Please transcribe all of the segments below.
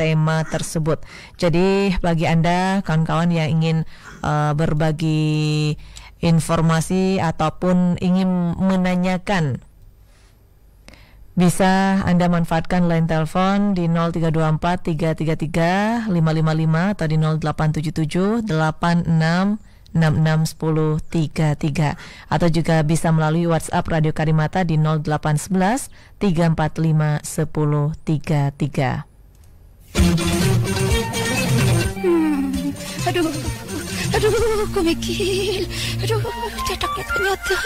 tema tersebut. Jadi bagi Anda kawan-kawan yang ingin uh, berbagi informasi ataupun ingin menanyakan bisa Anda manfaatkan line telepon di 0324 333 555 atau di 0877 86 661033 atau juga bisa melalui WhatsApp Radio Karimata di 0811 345 1033. Hmm, aduh, aduh, kumikil, aduh, cetaknya ternyata,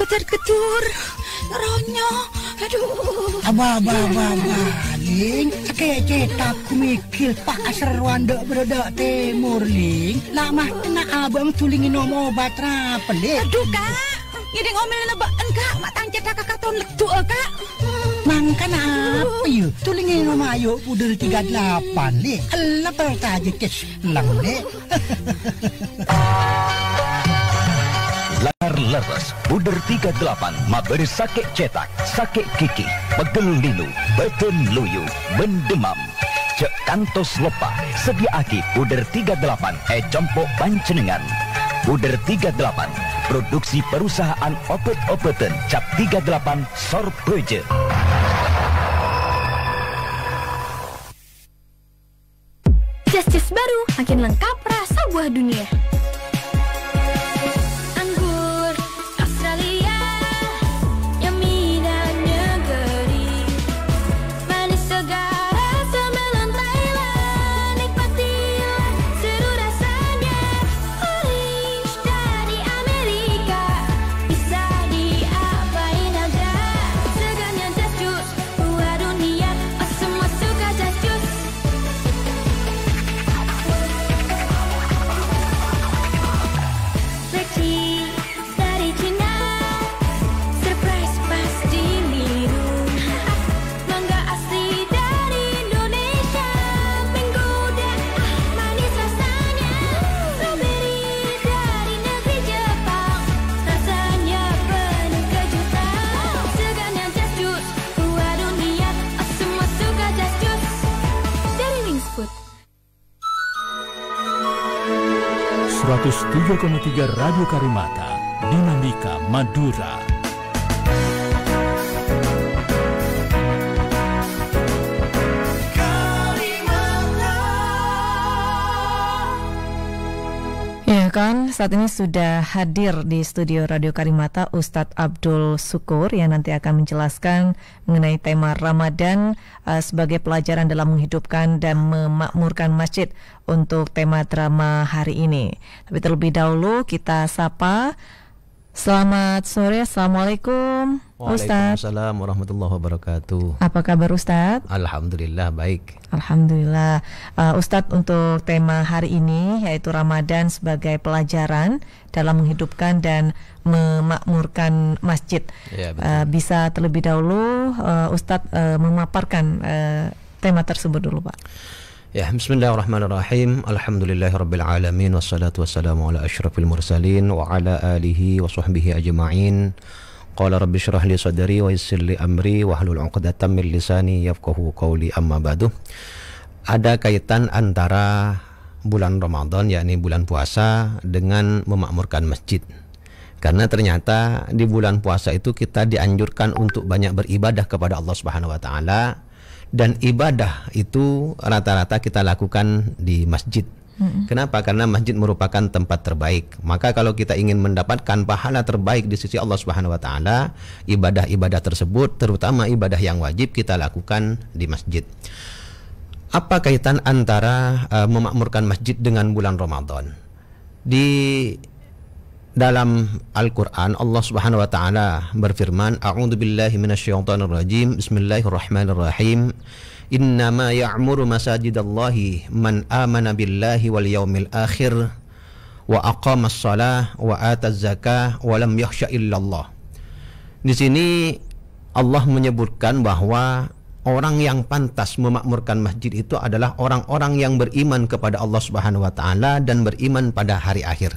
betar ketur, ronya, aduh. Aba, aba, aba, aba, ling, cek cetak kumikil, pak aseruan dek berada timur, ling. Lama kena abang tulingin om obat rapen. Aduh, kak, ngide ngomelin lebaan, kak, matang cetak kakak tahun lektu, kak. Mangkan apa ya? Tulingin om ayo pudel 38, ling. Alah, saja kes lang, ling. Lar leres, puder 38, maberi sakit cetak, sakit kiki, pegel linu, beten luyu, mendemam. Cek kantos lepa, sediaki puder 38, eh jempok pancenengan. Puder 38, produksi perusahaan opet-opeten cap 38 Sorpeje. Jas-jas baru makin lengkap rasa buah dunia. 107,3 Radio Karimata, Dinamika Madura. Ya kan, saat ini sudah hadir di studio Radio Karimata Ustadz Abdul Syukur yang nanti akan menjelaskan mengenai tema Ramadan uh, sebagai pelajaran dalam menghidupkan dan memakmurkan masjid untuk tema drama hari ini. Tapi terlebih dahulu kita sapa. Selamat sore, Assalamualaikum. Waalaikumsalam warahmatullahi wabarakatuh. Apa kabar Ustadz? Alhamdulillah baik. Alhamdulillah uh, Ustadz untuk tema hari ini yaitu Ramadan sebagai pelajaran dalam menghidupkan dan memakmurkan masjid Ya, betul. Uh, Bisa terlebih dahulu uh, Ustadz uh, memaparkan uh, tema tersebut dulu Pak Ya, bismillahirrahmanirrahim. Alhamdulillahirabbil alamin wassalatu wassalamu ala asyrafil mursalin wa ala alihi wa sahbihi ajma'in. Qala rabbi shrah li sadri wa yassir li amri wa hlul 'uqdatam min lisani yafqahu qawli amma ba'du. Ada kaitan antara bulan Ramadan yakni bulan puasa dengan memakmurkan masjid. Karena ternyata di bulan puasa itu kita dianjurkan untuk banyak beribadah kepada Allah Subhanahu wa taala dan ibadah itu rata-rata kita lakukan di masjid. Kenapa? Karena masjid merupakan tempat terbaik. Maka kalau kita ingin mendapatkan pahala terbaik di sisi Allah Subhanahu wa taala, ibadah-ibadah tersebut terutama ibadah yang wajib kita lakukan di masjid. Apa kaitan antara uh, memakmurkan masjid dengan bulan Ramadan? Di dalam Al-Qur'an Allah Subhanahu wa taala berfirman, "A'udzu billahi minasyaitonir rajim. Bismillahirrahmanirrahim. Innama ya'muru masajidallahi man amana billahi wal yaumil akhir wa aqamas shalah wa ataz zakah wa lam yakhsha illallah." Di sini Allah menyebutkan bahwa orang yang pantas memakmurkan masjid itu adalah orang-orang yang beriman kepada Allah Subhanahu wa taala dan beriman pada hari akhir.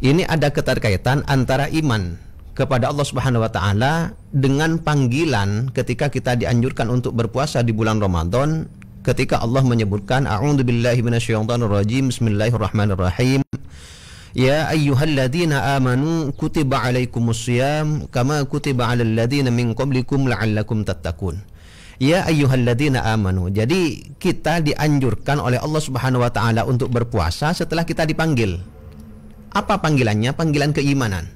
Ini ada keterkaitan antara iman kepada Allah Subhanahu wa taala dengan panggilan ketika kita dianjurkan untuk berpuasa di bulan Ramadan ketika Allah menyebutkan a'udzubillahi minasyaitonirrajim bismillahirrahmanirrahim Ya ayyuhalladzina amanu kutiba alaikumusiyam kama kutiba alal ladzina min qablikum la'allakum tattaqun. Ya ayyuhalladzina amanu. Jadi kita dianjurkan oleh Allah Subhanahu wa taala untuk berpuasa setelah kita dipanggil. Apa panggilannya? Panggilan keimanan.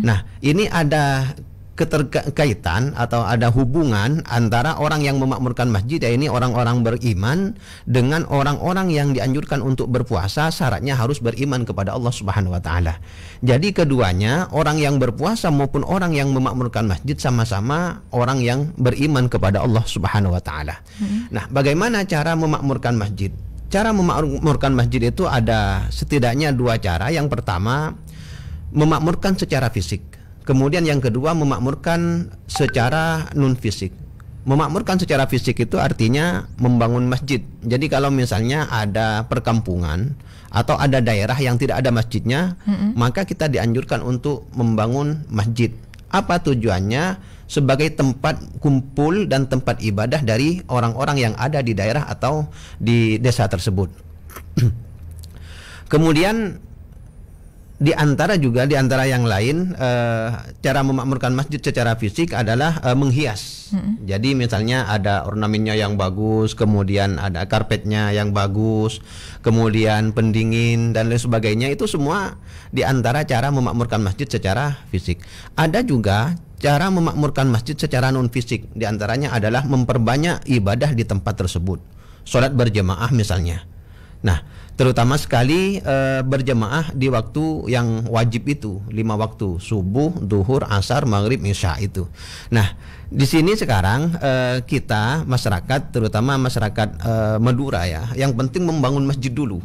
Nah, ini ada keterkaitan atau ada hubungan antara orang yang memakmurkan masjid ya ini orang-orang beriman dengan orang-orang yang dianjurkan untuk berpuasa syaratnya harus beriman kepada Allah Subhanahu wa taala. Jadi keduanya orang yang berpuasa maupun orang yang memakmurkan masjid sama-sama orang yang beriman kepada Allah Subhanahu wa taala. Nah, bagaimana cara memakmurkan masjid? Cara memakmurkan masjid itu ada setidaknya dua cara. Yang pertama memakmurkan secara fisik. Kemudian yang kedua memakmurkan secara non fisik. Memakmurkan secara fisik itu artinya membangun masjid. Jadi kalau misalnya ada perkampungan atau ada daerah yang tidak ada masjidnya, maka kita dianjurkan untuk membangun masjid. Apa tujuannya? Sebagai tempat kumpul dan tempat ibadah dari orang-orang yang ada di daerah atau di desa tersebut. Kemudian di antara juga di antara yang lain eh, cara memakmurkan masjid secara fisik adalah eh, menghias. Jadi misalnya ada ornamennya yang bagus, kemudian ada karpetnya yang bagus, kemudian pendingin dan lain sebagainya itu semua di antara cara memakmurkan masjid secara fisik. Ada juga cara memakmurkan masjid secara non fisik. Di antaranya adalah memperbanyak ibadah di tempat tersebut. Salat berjemaah misalnya. Nah, terutama sekali eh, berjemaah di waktu yang wajib itu lima waktu subuh, duhur, asar, maghrib, isya itu. Nah, di sini sekarang eh, kita masyarakat, terutama masyarakat eh, Madura ya, yang penting membangun masjid dulu.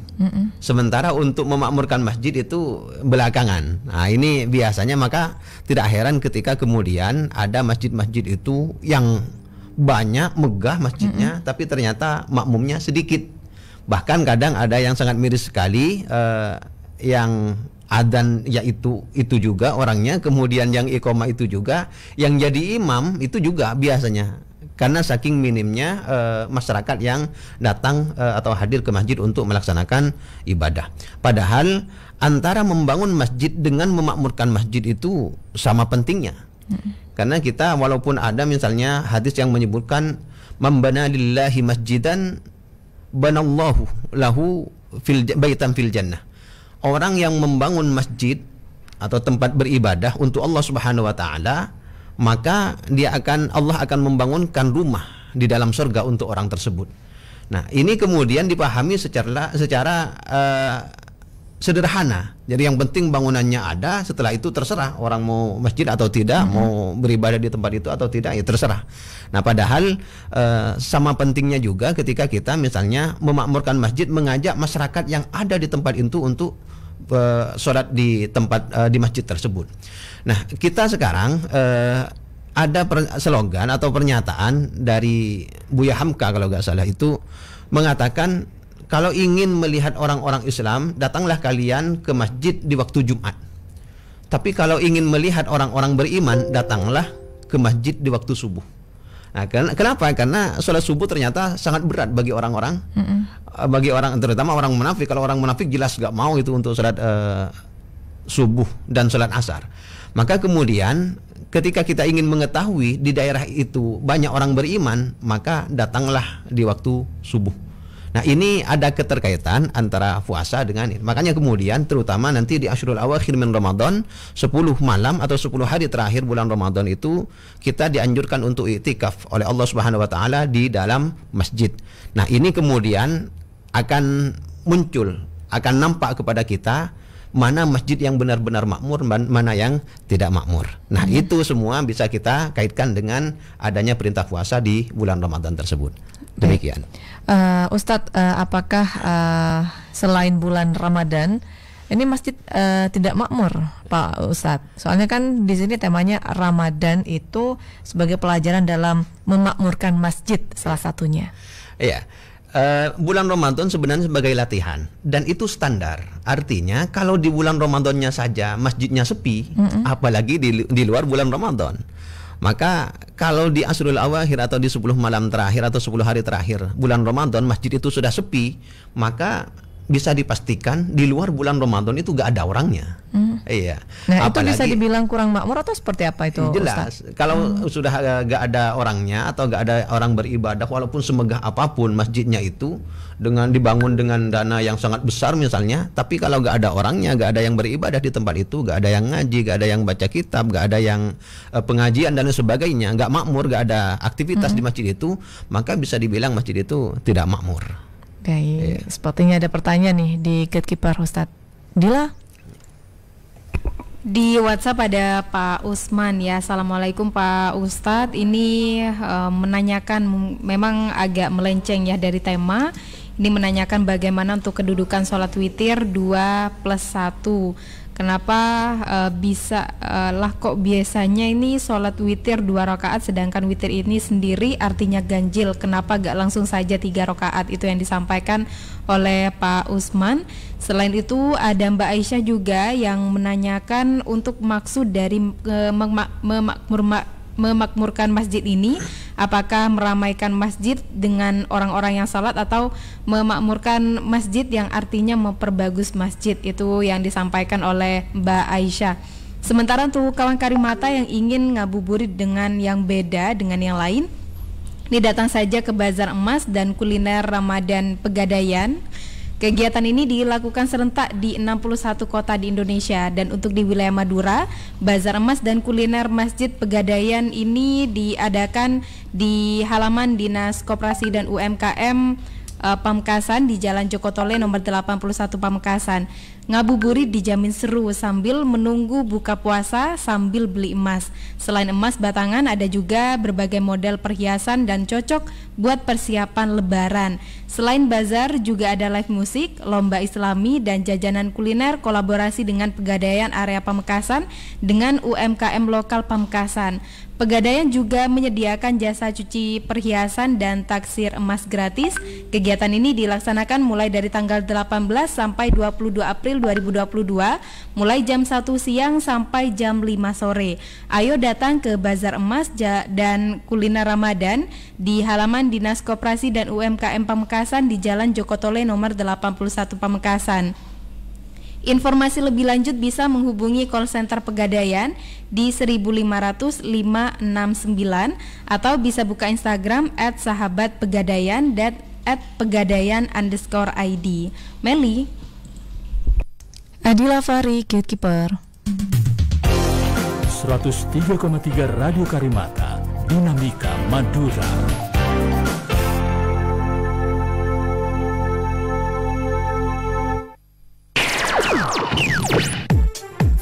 Sementara untuk memakmurkan masjid itu belakangan. Nah, ini biasanya maka tidak heran ketika kemudian ada masjid-masjid itu yang banyak megah masjidnya, tapi ternyata makmumnya sedikit. Bahkan kadang ada yang sangat miris sekali eh, yang adan yaitu itu juga orangnya, kemudian yang iqomah itu juga, yang jadi imam itu juga biasanya. Karena saking minimnya eh, masyarakat yang datang eh, atau hadir ke masjid untuk melaksanakan ibadah. Padahal antara membangun masjid dengan memakmurkan masjid itu sama pentingnya. Karena kita walaupun ada misalnya hadis yang menyebutkan membana lillahi masjidan banallahu lahu fil baitan fil jannah. Orang yang membangun masjid atau tempat beribadah untuk Allah Subhanahu wa taala, maka dia akan Allah akan membangunkan rumah di dalam surga untuk orang tersebut. Nah, ini kemudian dipahami secara secara eh, sederhana. Jadi yang penting bangunannya ada, setelah itu terserah orang mau masjid atau tidak, mau beribadah di tempat itu atau tidak, ya terserah. Nah, padahal eh, sama pentingnya juga ketika kita misalnya memakmurkan masjid, mengajak masyarakat yang ada di tempat itu untuk eh, sholat di tempat eh, di masjid tersebut. Nah, kita sekarang eh, ada per- slogan atau pernyataan dari Buya Hamka kalau nggak salah itu mengatakan kalau ingin melihat orang-orang Islam, datanglah kalian ke masjid di waktu Jumat. Tapi kalau ingin melihat orang-orang beriman, datanglah ke masjid di waktu subuh. Nah, ken- kenapa? Karena sholat subuh ternyata sangat berat bagi orang-orang, Eh, bagi orang terutama orang munafik. Kalau orang munafik jelas gak mau itu untuk sholat eh, subuh dan sholat asar. Maka kemudian ketika kita ingin mengetahui di daerah itu banyak orang beriman, maka datanglah di waktu subuh. Nah ini ada keterkaitan antara puasa dengan ini. Makanya kemudian terutama nanti di Ashrul Awakhir min Ramadan 10 malam atau 10 hari terakhir bulan Ramadan itu kita dianjurkan untuk iktikaf oleh Allah Subhanahu wa taala di dalam masjid. Nah ini kemudian akan muncul, akan nampak kepada kita mana masjid yang benar-benar makmur, man- mana yang tidak makmur. Nah itu semua bisa kita kaitkan dengan adanya perintah puasa di bulan Ramadan tersebut. Demikian. Eh, Ustadz, eh, apakah eh, selain bulan Ramadan ini masjid eh, tidak makmur, Pak Ustadz? Soalnya kan di sini temanya Ramadan itu sebagai pelajaran dalam memakmurkan masjid salah satunya. Iya. Eh, bulan Ramadan sebenarnya sebagai latihan dan itu standar. Artinya kalau di bulan Ramadannya saja masjidnya sepi, apalagi di di luar bulan Ramadan. Maka kalau di Asrul Awakhir atau di 10 malam terakhir atau 10 hari terakhir bulan Ramadan masjid itu sudah sepi, maka bisa dipastikan di luar bulan Ramadan itu gak ada orangnya. Hmm. Iya. Nah, itu bisa dibilang kurang makmur atau seperti apa itu? Jelas. Ustaz? Kalau Hmm. sudah uh, gak ada orangnya atau gak ada orang beribadah walaupun semegah apa pun masjidnya itu dengan dibangun dengan dana yang sangat besar misalnya, tapi kalau gak ada orangnya, gak ada yang beribadah di tempat itu, gak ada yang ngaji, gak ada yang baca kitab, gak ada yang uh, pengajian dan lain sebagainya, gak makmur, gak ada aktivitas di masjid itu, maka bisa dibilang masjid itu tidak makmur. Baik, sepertinya ada pertanyaan nih di Gatekeeper Ustadz. Dila? Di WhatsApp ada Pak Usman ya. Assalamualaikum Pak Ustadz. Ini eh, menanyakan memang agak melenceng ya dari tema. Ini menanyakan bagaimana untuk kedudukan sholat witir 2 plus 1 Kenapa eh, bisa eh, lah kok biasanya ini sholat witir dua rakaat sedangkan witir ini sendiri artinya ganjil. Kenapa gak langsung saja tiga rakaat itu yang disampaikan oleh Pak Usman. Selain itu ada Mbak Aisyah juga yang menanyakan untuk maksud dari eh, memak- memakmur ma- memakmurkan masjid ini apakah meramaikan masjid dengan orang-orang yang salat atau memakmurkan masjid yang artinya memperbagus masjid itu yang disampaikan oleh Mbak Aisyah. Sementara untuk kawan karimata yang ingin ngabuburit dengan yang beda dengan yang lain, ini datang saja ke Bazar Emas dan Kuliner Ramadan Pegadaian. Kegiatan ini dilakukan serentak di 61 kota di Indonesia dan untuk di wilayah Madura, Bazar Emas dan Kuliner Masjid Pegadaian ini diadakan di halaman Dinas Koperasi dan UMKM eh, Pamekasan di Jalan Joko Tole nomor 81 Pamekasan. Ngabuburit dijamin seru sambil menunggu buka puasa sambil beli emas. Selain emas batangan ada juga berbagai model perhiasan dan cocok buat persiapan lebaran. Selain bazar juga ada live musik, lomba islami dan jajanan kuliner kolaborasi dengan Pegadaian area Pamekasan dengan UMKM lokal Pamekasan. Pegadaian juga menyediakan jasa cuci perhiasan dan taksir emas gratis. Kegiatan ini dilaksanakan mulai dari tanggal 18 sampai 22 April 2022, mulai jam 1 siang sampai jam 5 sore. Ayo datang ke Bazar Emas dan Kuliner Ramadan di halaman Dinas Koperasi dan UMKM Pamekasan di Jalan Jokotole nomor 81 Pamekasan. Informasi lebih lanjut bisa menghubungi call center Pegadaian di 15500 569 atau bisa buka Instagram at sahabat pegadaian dan at pegadaian underscore ID. Meli. Adila Fari, Gatekeeper. 103,3 Radio Karimata, Dinamika Madura.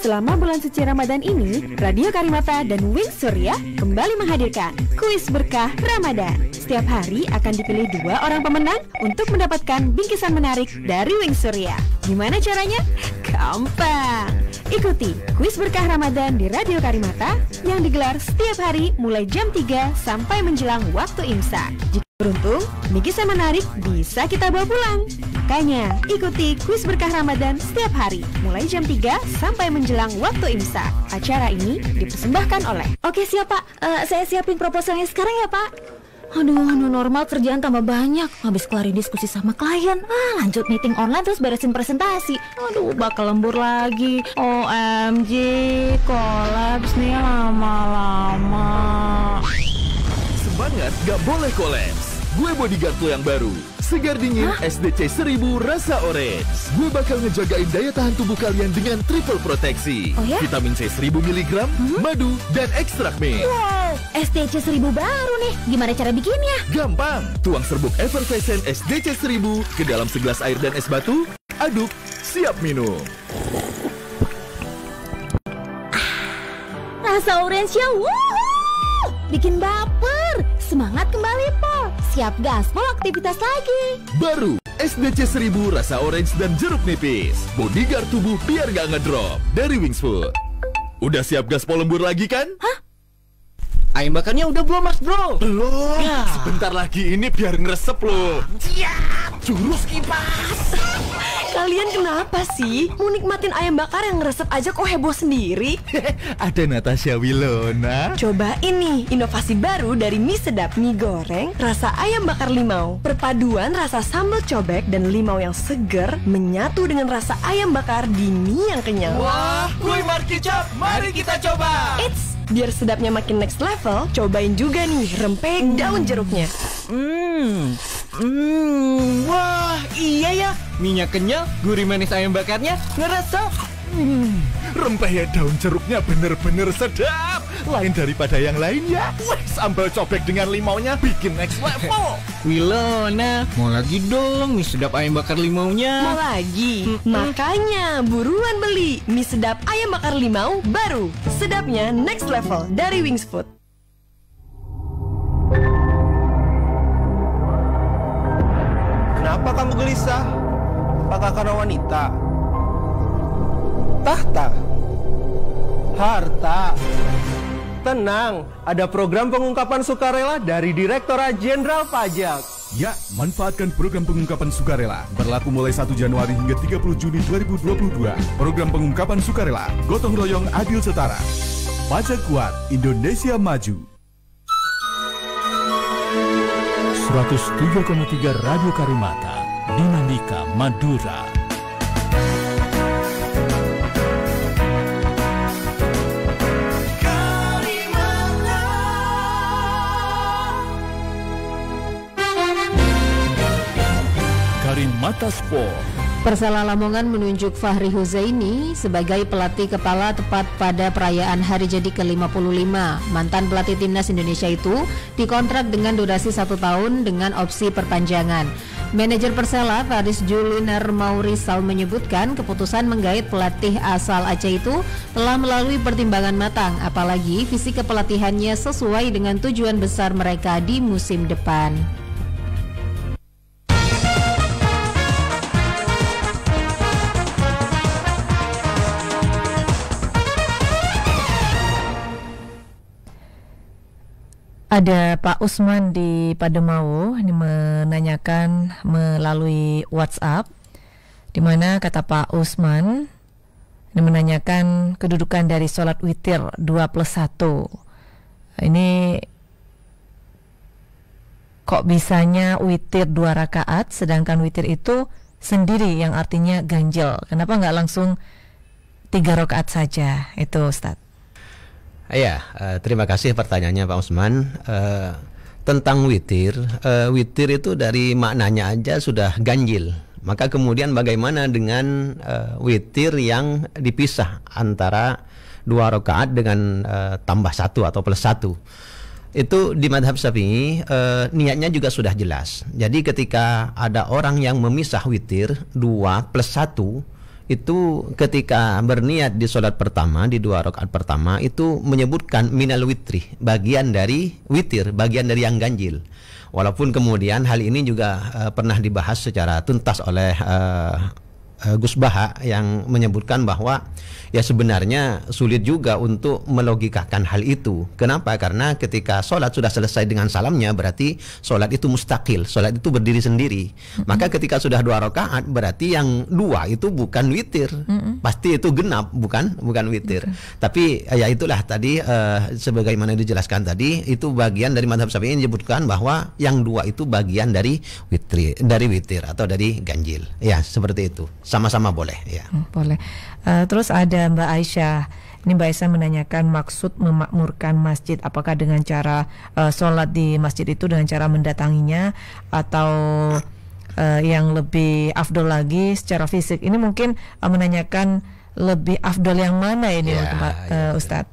Selama bulan suci Ramadan ini, Radio Karimata dan Wing Surya kembali menghadirkan kuis berkah Ramadan. Setiap hari akan dipilih dua orang pemenang untuk mendapatkan bingkisan menarik dari Wing Surya. Gimana caranya? Gampang. Ikuti kuis berkah Ramadan di Radio Karimata yang digelar setiap hari mulai jam 3 sampai menjelang waktu imsak. Beruntung, bingkisan menarik bisa kita bawa pulang. Makanya, ikuti kuis berkah Ramadan setiap hari mulai jam 3 sampai menjelang waktu imsak. Acara ini dipersembahkan oleh Oke siap pak, Eh, saya siapin proposalnya sekarang ya pak. Aduh, anu normal kerjaan tambah banyak. Habis kelarin diskusi sama klien. Ah, Lanjut meeting online terus beresin presentasi. Aduh, bakal lembur lagi. OMG, kolaps nih lama-lama Semangat gak boleh kolaps. Gue bodyguard lo yang baru. Segar dingin SDC 1000 rasa orange. Gue bakal ngejagain daya tahan tubuh kalian dengan triple proteksi. Oh ya? Vitamin C 1000 mg, madu, dan ekstrak mint. Wow, STC 1000 baru nih Gimana cara bikinnya? Gampang, tuang serbuk effervescent SDC 1000 ke dalam segelas air dan es batu, aduk, siap minum. Rasa orange ya, wuhu Bikin baper Semangat kembali, Pol Siap gaspol aktivitas lagi Baru SDC 1000 rasa orange dan jeruk nipis. Bodyguard tubuh biar gak ngedrop dari Wings Food. Udah siap gas lembur lagi kan? Hah? Ayam bakarnya udah belum mas bro? Belum. Sebentar lagi ini biar ngeresep loh. Siap. Jurus kipas. Kalian kenapa sih? Mau nikmatin ayam bakar yang ngeresep aja kok heboh sendiri? Ada Natasha Wilona. Cobain nih inovasi baru dari mie sedap mie goreng rasa ayam bakar limau. Perpaduan rasa sambal cobek dan limau yang seger menyatu dengan rasa ayam bakar di mie yang kenyang. Wah, kuy markicap, mari kita coba. Eits, biar sedapnya makin next level, cobain juga nih rempeyek daun jeruknya. Hmm, hmm, wah iya ya. Minyak kenyal, gurih manis ayam bakarnya ngeresep. Hmm, rempeyek daun jeruknya bener-bener sedap. Lain daripada yang lainnya. Wah, sambal cobek dengan limaunya bikin next level. Wilona, mau lagi dong mie sedap ayam bakar limaunya. Mau lagi? Makanya buruan beli mie sedap ayam bakar limau baru. Sedapnya next level dari Wings Food. Kenapa kamu gelisah? Apakah karena wanita? Tahta? Harta? Tenang, ada program pengungkapan sukarela dari Direktorat Jenderal Pajak. Ya, manfaatkan program pengungkapan sukarela berlaku mulai 1 Januari hingga 30 Juni 2022. Program pengungkapan sukarela, gotong royong adil setara. Pajak kuat, Indonesia maju. 107,3 Radio Karimata, Dinamika Madura. Karimata Sport. Persela Lamongan menunjuk Fahri Huzaini sebagai pelatih kepala tepat pada perayaan hari jadi ke-55. Mantan pelatih timnas Indonesia itu dikontrak dengan durasi satu tahun dengan opsi perpanjangan. Manajer Persela Faris Juliner Maurisal menyebutkan keputusan menggait pelatih asal Aceh itu telah melalui pertimbangan matang, apalagi visi kepelatihannya sesuai dengan tujuan besar mereka di musim depan. Ada Pak Usman di Pademau ini menanyakan melalui WhatsApp di mana kata Pak Usman ini menanyakan kedudukan dari sholat witir 2 plus 1 ini kok bisanya witir dua rakaat sedangkan witir itu sendiri yang artinya ganjil. Kenapa nggak langsung tiga rakaat saja? Itu Ustadz Ya, uh, terima kasih pertanyaannya Pak Usman. Uh, tentang witir, uh, witir itu dari maknanya aja sudah ganjil. Maka kemudian bagaimana dengan uh, witir yang dipisah antara dua rakaat dengan uh, tambah satu atau plus satu? Itu di madhab syafi'i uh, niatnya juga sudah jelas. Jadi ketika ada orang yang memisah witir dua plus satu itu ketika berniat di sholat pertama di dua rakaat pertama itu menyebutkan minal witri bagian dari witir bagian dari yang ganjil. Walaupun kemudian hal ini juga uh, pernah dibahas secara tuntas oleh uh, uh, Gus Baha yang menyebutkan bahwa ya sebenarnya sulit juga untuk melogikakan hal itu. Kenapa? Karena ketika sholat sudah selesai dengan salamnya berarti sholat itu mustakil, sholat itu berdiri sendiri. Maka ketika sudah dua rakaat berarti yang dua itu bukan witir, pasti itu genap bukan bukan witir. Tapi ya itulah tadi uh, sebagaimana dijelaskan tadi itu bagian dari madhab syafi'i menyebutkan bahwa yang dua itu bagian dari witir dari witir atau dari ganjil. Ya seperti itu sama-sama boleh ya. Boleh. Uh, terus ada Mbak Aisyah. Ini Mbak Aisyah menanyakan maksud memakmurkan masjid apakah dengan cara uh, sholat di masjid itu dengan cara mendatanginya atau uh, yang lebih afdol lagi secara fisik. Ini mungkin uh, menanyakan lebih afdol yang mana ini ya, Mbak uh, Ustadz?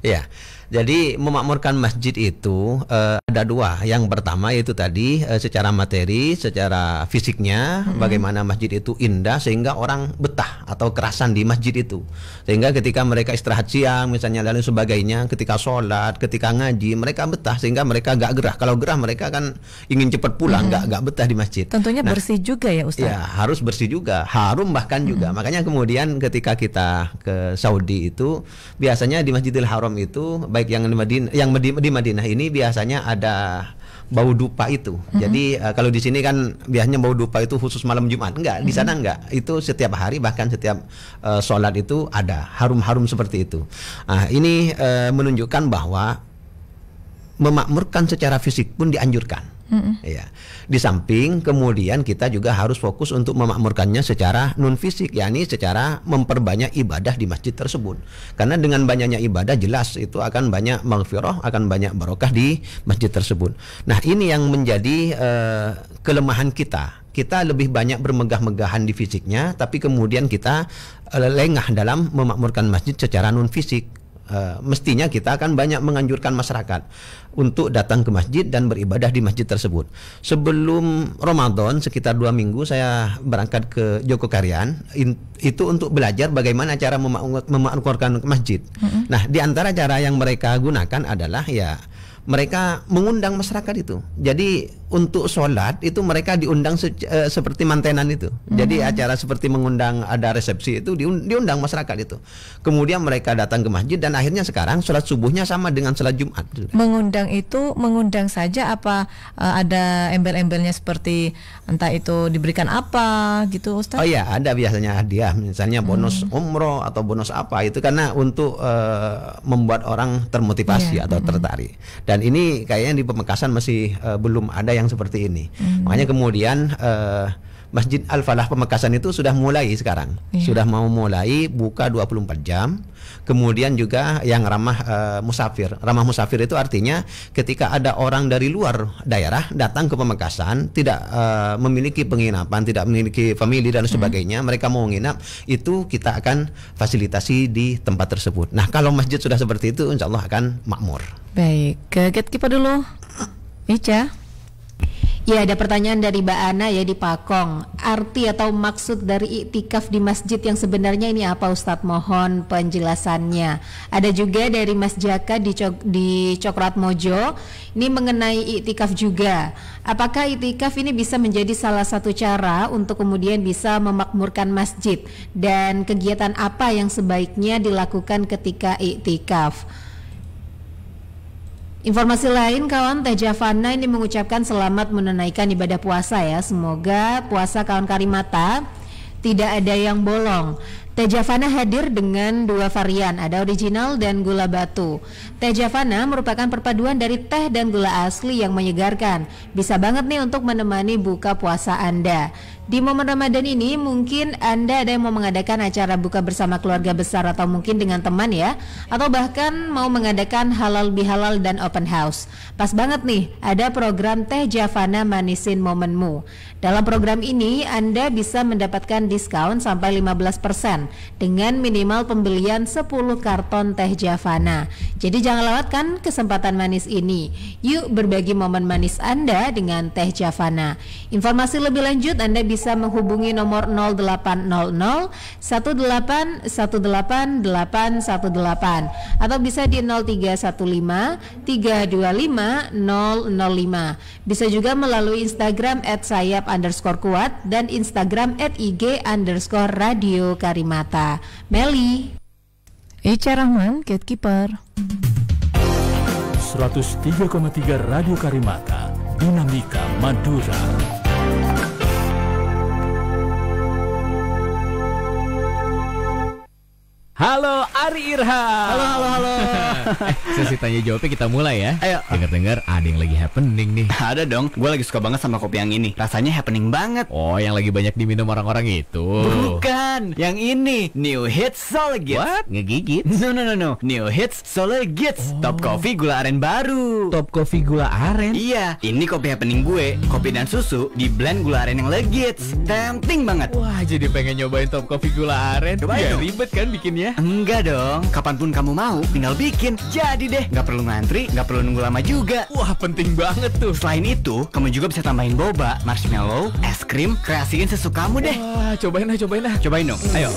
Ya. Jadi memakmurkan masjid itu uh, ada dua. Yang pertama yaitu tadi uh, secara materi, secara fisiknya hmm. bagaimana masjid itu indah sehingga orang betah atau kerasan di masjid itu. Sehingga ketika mereka istirahat siang misalnya lalu sebagainya, ketika sholat, ketika ngaji mereka betah sehingga mereka gak gerah. Kalau gerah mereka kan ingin cepat pulang, hmm. gak gak betah di masjid. Tentunya nah, bersih juga ya Ustaz. Ya harus bersih juga, harum bahkan juga. Hmm. Makanya kemudian ketika kita ke Saudi itu biasanya di Masjidil Haram itu baik yang di Madinah yang di, di Madinah ini biasanya ada bau dupa itu. Jadi uh, kalau di sini kan biasanya bau dupa itu khusus malam Jumat. Enggak, di sana enggak. Itu setiap hari bahkan setiap uh, sholat itu ada harum-harum seperti itu. Nah, ini uh, menunjukkan bahwa memakmurkan secara fisik pun dianjurkan. Ya. Di samping kemudian kita juga harus fokus untuk memakmurkannya secara non fisik, yakni secara memperbanyak ibadah di masjid tersebut. Karena dengan banyaknya ibadah jelas itu akan banyak maghfirah, akan banyak barokah di masjid tersebut. Nah, ini yang menjadi eh, kelemahan kita. Kita lebih banyak bermegah-megahan di fisiknya, tapi kemudian kita eh, lengah dalam memakmurkan masjid secara non fisik. Uh, mestinya kita akan banyak menganjurkan masyarakat untuk datang ke masjid dan beribadah di masjid tersebut. Sebelum Ramadan sekitar dua minggu saya berangkat ke Joko Karyan in, itu untuk belajar bagaimana cara memakmurkan masjid. Mm-hmm. Nah, di antara cara yang mereka gunakan adalah ya mereka mengundang masyarakat itu. Jadi untuk sholat itu mereka diundang se uh, seperti mantenan itu. Hmm. Jadi acara seperti mengundang ada resepsi itu diundang masyarakat itu. Kemudian mereka datang ke masjid dan akhirnya sekarang sholat subuhnya sama dengan sholat Jumat. Mengundang itu mengundang saja apa uh, ada embel-embelnya seperti entah itu diberikan apa gitu Ustaz? Oh iya ada biasanya hadiah misalnya bonus hmm. umroh atau bonus apa itu karena untuk uh, membuat orang termotivasi yeah. atau hmm. tertarik. Dan ini kayaknya di Pemekasan masih uh, belum ada yang yang seperti ini. Hmm. Makanya kemudian uh, Masjid Al-Falah Pemekasan itu sudah mulai sekarang. Yeah. Sudah mau mulai buka 24 jam. Kemudian juga yang ramah uh, musafir. Ramah musafir itu artinya ketika ada orang dari luar daerah datang ke Pemekasan, tidak uh, memiliki penginapan, tidak memiliki family dan hmm. sebagainya, hmm. mereka mau nginap, itu kita akan fasilitasi di tempat tersebut. Nah, kalau masjid sudah seperti itu insya Allah akan makmur. Baik, ke kita dulu. Ica. Ya ada pertanyaan dari Mbak Ana ya di Pakong. Arti atau maksud dari iktikaf di masjid yang sebenarnya ini apa Ustadz? Mohon penjelasannya. Ada juga dari Mas Jaka di, Cok di Cokrat Mojo. Ini mengenai iktikaf juga. Apakah iktikaf ini bisa menjadi salah satu cara untuk kemudian bisa memakmurkan masjid? Dan kegiatan apa yang sebaiknya dilakukan ketika iktikaf Informasi lain kawan Teh Javana ini mengucapkan selamat menunaikan ibadah puasa ya. Semoga puasa kawan Karimata tidak ada yang bolong. Teh Javana hadir dengan dua varian, ada original dan gula batu. Teh Javana merupakan perpaduan dari teh dan gula asli yang menyegarkan. Bisa banget nih untuk menemani buka puasa Anda. Di momen Ramadan ini mungkin Anda ada yang mau mengadakan acara buka bersama keluarga besar atau mungkin dengan teman ya? Atau bahkan mau mengadakan halal bihalal dan open house. Pas banget nih ada program Teh Javana Manisin Momenmu. Dalam program ini Anda bisa mendapatkan diskon sampai 15% Dengan minimal pembelian 10 karton Teh Javana. Jadi jangan lewatkan kesempatan manis ini. Yuk berbagi momen manis Anda dengan Teh Javana. Informasi lebih lanjut Anda bisa bisa menghubungi nomor 0800 1818 atau bisa di 0315 325 005. Bisa juga melalui Instagram at sayap underscore kuat dan Instagram at IG underscore radio karimata. Meli. Ica Rahman, Gatekeeper. 103,3 Radio Karimata, Dinamika Madura. Halo Ari Irha. Halo halo halo. eh, sesi tanya jawabnya kita mulai ya. Ayo. Dengar-dengar ada yang lagi happening nih. Ada dong. Gue lagi suka banget sama kopi yang ini. Rasanya happening banget. Oh, yang lagi banyak diminum orang-orang itu. Bukan. Yang ini New Hits Solid What? Ngegigit? No no no no. New Hits Solid Oh. Top Coffee gula aren baru. Top Coffee gula aren? Iya. Ini kopi happening gue. Kopi dan susu di blend gula aren yang legit. Tempting banget. Wah, jadi pengen nyobain Top Coffee gula aren. Coba ya, ribet kan bikinnya? Enggak dong, kapan pun kamu mau, tinggal bikin. Jadi deh, nggak perlu ngantri, nggak perlu nunggu lama juga. Wah, penting banget tuh. Selain itu, kamu juga bisa tambahin boba, marshmallow, es krim, kreasiin sesuka kamu deh. Wah, cobain lah, cobain lah. Cobain dong, ayo.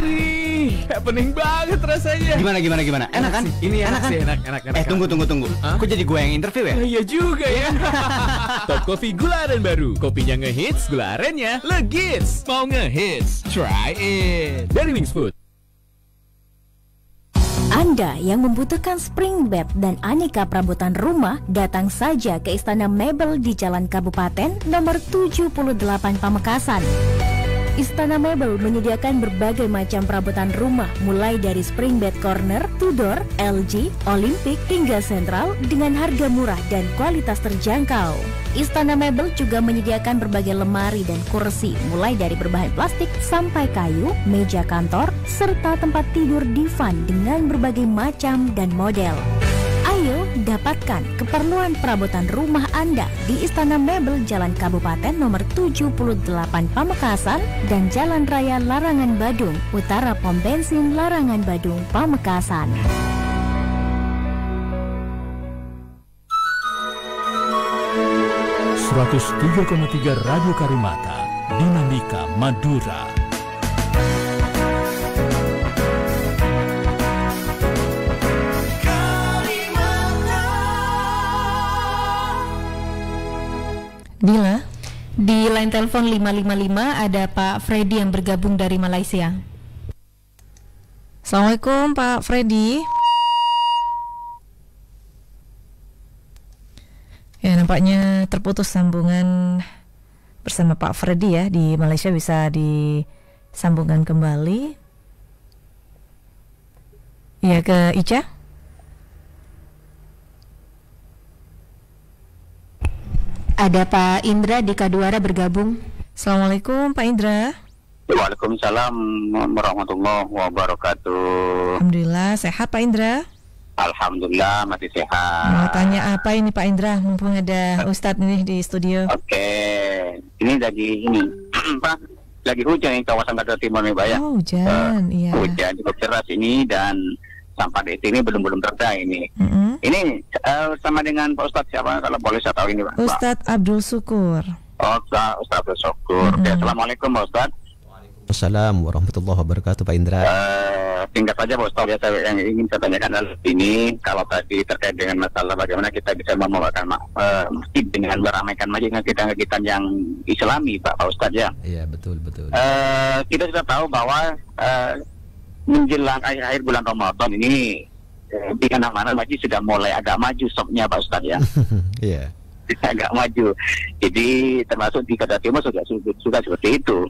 Wih, happening banget rasanya. Gimana gimana gimana? Enak kan? Ini enak, enak kan? Sih, enak, enak, enak. Eh, tunggu tunggu tunggu. Huh? Kok jadi gue yang interview ya? Iya juga ya. Top Coffee gula aren baru. Kopinya ngehits, gula arennya legits. Mau ngehits? Try it. Dari Wings Food. Anda yang membutuhkan spring bed dan aneka perabotan rumah, datang saja ke Istana Mebel di Jalan Kabupaten nomor 78 Pamekasan. Istana Mebel menyediakan berbagai macam perabotan rumah mulai dari spring bed corner, Tudor, LG, Olympic hingga sentral dengan harga murah dan kualitas terjangkau. Istana Mebel juga menyediakan berbagai lemari dan kursi mulai dari berbahan plastik sampai kayu, meja kantor, serta tempat tidur divan dengan berbagai macam dan model. Dapatkan keperluan perabotan rumah Anda di Istana Mebel Jalan Kabupaten nomor 78 Pamekasan dan Jalan Raya Larangan Badung, Utara Pom Bensin Larangan Badung, Pamekasan. tiga Radio Karimata, Dinamika Madura. Dila. Di line telepon 555 ada Pak Freddy yang bergabung dari Malaysia. Assalamualaikum Pak Freddy. Ya nampaknya terputus sambungan bersama Pak Freddy ya di Malaysia bisa disambungkan kembali. Ya ke Ica. Ada Pak Indra di Kaduara bergabung. Assalamualaikum Pak Indra. Waalaikumsalam warahmatullahi wabarakatuh. Alhamdulillah sehat Pak Indra. Alhamdulillah masih sehat. Mau tanya apa ini Pak Indra mumpung ada Ustadz nih di studio. Oke, ini lagi ini Pak lagi hujan di kawasan Kota Timur nih Pak ya. Oh hujan, uh, iya. Hujan cukup deras ini dan sampai di sini belum belum terda ini. Ini uh, sama dengan Pak Ustadz siapa kalau boleh saya tahu ini Pak? Ustadz Abdul Syukur. Oh, Ustadz Abdul Syukur. Mm-hmm. Oke, Assalamualaikum Pak Ustadz. Assalamualaikum warahmatullahi wabarakatuh Pak Indra. Uh, singkat saja Pak Ustadz ya, saya yang ingin saya tanyakan adalah ini kalau tadi terkait dengan masalah bagaimana kita bisa membawakan uh, masjid dengan meramaikan masjid dengan kita kita yang Islami Pak Pak Ustadz ya. Iya betul betul. Uh, kita sudah tahu bahwa uh, menjelang akhir-akhir bulan Ramadan ini eh, di mana-mana masjid sudah mulai agak maju stopnya Pak Ustadz ya. Iya. yeah. agak maju. Jadi termasuk di Kota Timur sudah sudah seperti itu.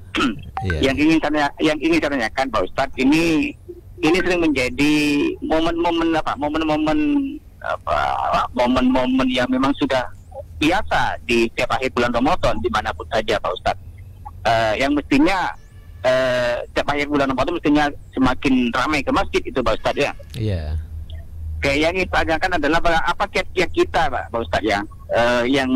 yeah. Yang ingin saya yang ingin saya tanyakan Pak Ustadz ini ini sering menjadi momen-momen apa? Momen-momen apa? Momen-momen yang memang sudah biasa di setiap akhir bulan Ramadan di mana pun saja Pak Ustadz. Uh, yang mestinya uh, setiap akhir bulan Ramadan mestinya semakin ramai ke masjid itu Pak Ustadz ya. Iya. Yeah. Kayak yang kita tanyakan adalah apa kiat-kiat kita Pak, Pak Ustadz ya, uh, yang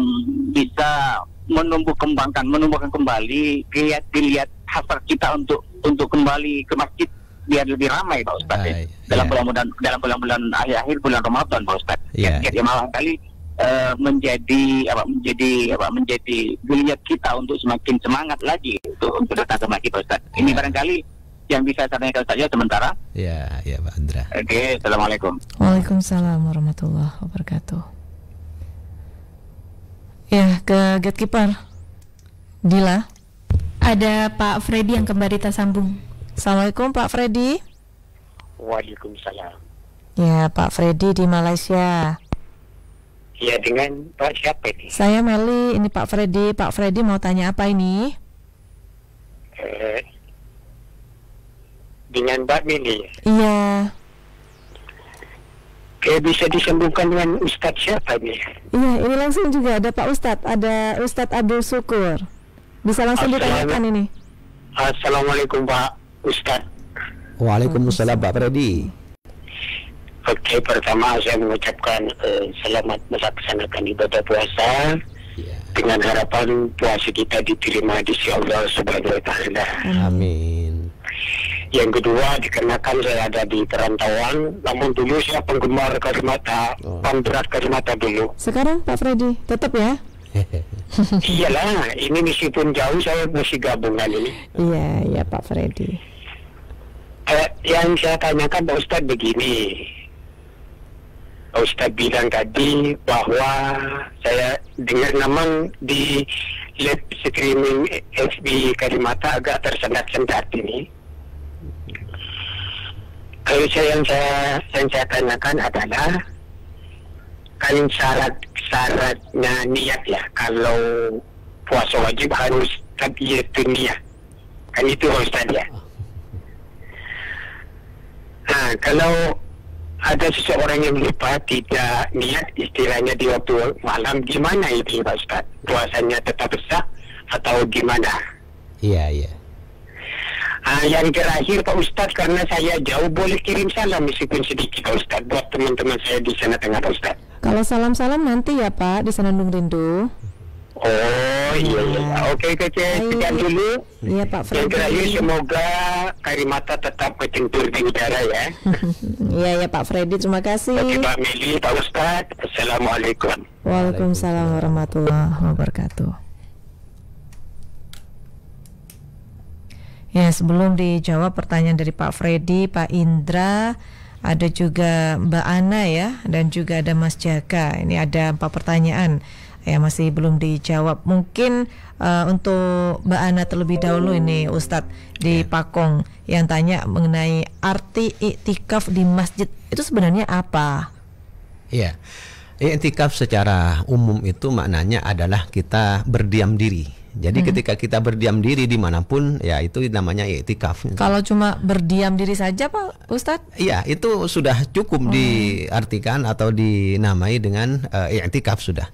bisa menumbuh kembangkan, menumbuhkan kembali kiat dilihat hasrat kita untuk untuk kembali ke masjid biar lebih ramai Pak Ustadz ya. dalam yeah. bulan-bulan dalam bulan-bulan akhir-akhir bulan Ramadan Pak Ustadz. Yeah. Kiat yang malah kali uh, menjadi apa menjadi apa menjadi geliat kita untuk semakin semangat lagi untuk untuk datang ke masjid Pak Ustaz. Ini barangkali yang bisa saya tanyakan saja sementara. Ya, ya Pak Andra. Oke, okay, Assalamualaikum. Waalaikumsalam warahmatullahi wabarakatuh. Ya, ke gatekeeper. Dila. Ada Pak Freddy yang kembali tersambung. Assalamualaikum Pak Freddy. Waalaikumsalam. Ya, Pak Freddy di Malaysia. Ya dengan Pak siapa ini? Saya Meli, ini Pak Freddy. Pak Freddy mau tanya apa ini? Eh, dengan Mbak Meli. Iya. Kayak bisa disambungkan dengan Ustadz siapa ini? Iya, ini langsung juga ada Pak Ustadz, ada Ustadz Abdul Syukur. Bisa langsung ditanyakan ini. Assalamualaikum Pak Ustadz. Waalaikumsalam Pak Freddy. Oke, pertama saya mengucapkan uh, selamat melaksanakan ibadah puasa yeah. dengan harapan puasa kita diterima di sisi Allah Subhanahu wa taala. Amin. Yang kedua, dikarenakan saya ada di perantauan, namun dulu saya penggemar Karimata, oh. pemberat Karimata dulu. Sekarang Pak Freddy, tetap ya? Iyalah, ini meskipun jauh saya masih gabungan ini. Iya, iya Pak Freddy. Eh, yang saya tanyakan Pak Ustadz begini, Ustaz bilang tadi bahwa saya dengar nama di live streaming FB Kalimata agak tersendat-sendat ini. Saya yang saya yang saya tanyakan adalah kan syarat syaratnya niat ya. Kalau puasa wajib harus tabiyatul niat. Kan itu Ustaz ya. Nah, kalau ada seseorang yang lupa tidak niat istilahnya di waktu malam gimana itu Pak Ustaz? Puasanya tetap sah atau gimana? Iya, iya. Ah, yang terakhir Pak Ustadz karena saya jauh boleh kirim salam meskipun sedikit Pak Ustadz buat teman-teman saya di sana tengah Pak Ustadz. Kalau salam-salam nanti ya Pak di Senandung Rindu. Oh iya iya. Oke kece sekian dulu. Iya Pak Yang Freddy. terakhir semoga Karimata tetap bertempur di udara ya. Iya ya Pak Freddy terima kasih. Oke Pak Meli, Pak Ustadz. Assalamualaikum. Waalaikumsalam warahmatullahi wabarakatuh. Ya, sebelum dijawab pertanyaan dari Pak Freddy, Pak Indra, ada juga Mbak Ana ya, dan juga ada Mas Jaka. Ini ada empat pertanyaan ya masih belum dijawab. Mungkin eh, untuk Mbak Ana terlebih dahulu ini Ustadz di Pakong yang tanya mengenai arti iktikaf di masjid itu sebenarnya apa? Iya. I'tikaf secara umum itu maknanya adalah kita berdiam diri. Jadi Hmm. ketika kita berdiam diri di mana pun, ya itu namanya i'tikaf. Kalau cuma berdiam diri saja Pak Ustadz? Iya, itu sudah cukup diartikan atau dinamai dengan eh, i'tikaf sudah.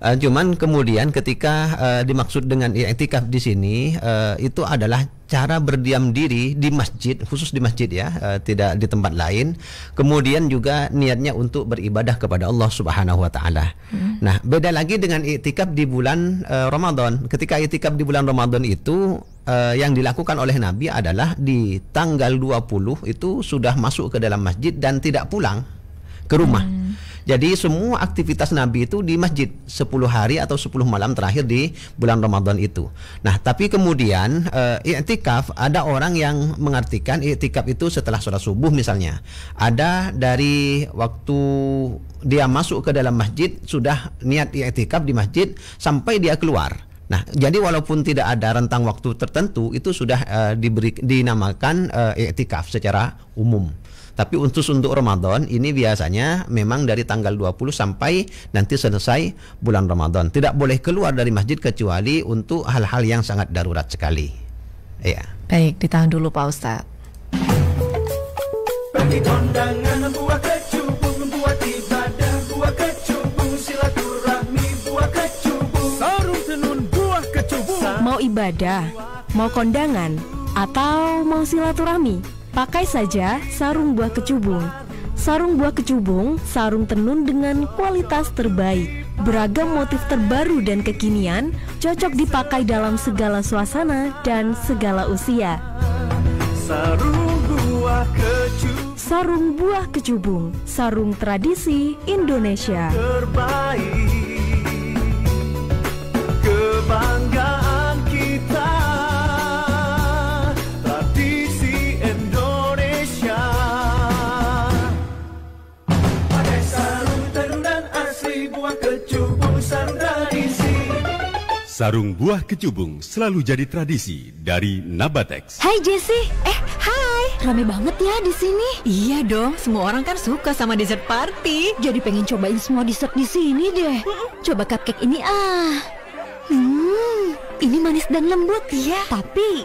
Eh, cuman kemudian ketika eh, dimaksud dengan i'tikaf di sini eh, itu adalah cara berdiam diri di masjid, khusus di masjid ya, eh, tidak di tempat lain. Kemudian juga niatnya untuk beribadah kepada Allah Subhanahu wa taala. Nah, beda lagi dengan i'tikaf di bulan eh, Ramadan. Ketika i'tikaf di bulan Ramadan itu eh, yang dilakukan oleh Nabi adalah di tanggal 20 itu sudah masuk ke dalam masjid dan tidak pulang ke rumah. Jadi semua aktivitas Nabi itu di masjid 10 hari atau 10 malam terakhir di bulan Ramadan itu. Nah, tapi kemudian eh, i'tikaf ada orang yang mengartikan i'tikaf itu setelah sholat subuh misalnya. Ada dari waktu dia masuk ke dalam masjid sudah niat i'tikaf di masjid sampai dia keluar. Nah, jadi walaupun tidak ada rentang waktu tertentu itu sudah eh, diberi dinamakan eh, i'tikaf secara umum. Tapi untuk untuk Ramadan ini biasanya memang dari tanggal 20 sampai nanti selesai bulan Ramadan. Tidak boleh keluar dari masjid kecuali untuk hal-hal yang sangat darurat sekali. Iya. Baik, ditahan dulu Pak Ustadz. Bagi kondangan buah kecubung Buat ibadah buah kecubung Silaturahmi buah kecubung Sarung tenun buah kecubung Mau ibadah, mau kondangan, atau mau silaturahmi? Pakai saja sarung buah kecubung. Sarung buah kecubung, sarung tenun dengan kualitas terbaik. Beragam motif terbaru dan kekinian, cocok dipakai dalam segala suasana dan segala usia. Sarung buah kecubung Sarung buah kecubung, sarung tradisi Indonesia. terbaik Sarung buah kecubung selalu jadi tradisi dari Nabatex. Hai Jesse, eh hai, rame banget ya di sini. Iya dong, semua orang kan suka sama dessert party. Jadi pengen cobain semua dessert di sini deh. Coba cupcake ini ah. Hmm, ini manis dan lembut ya. Tapi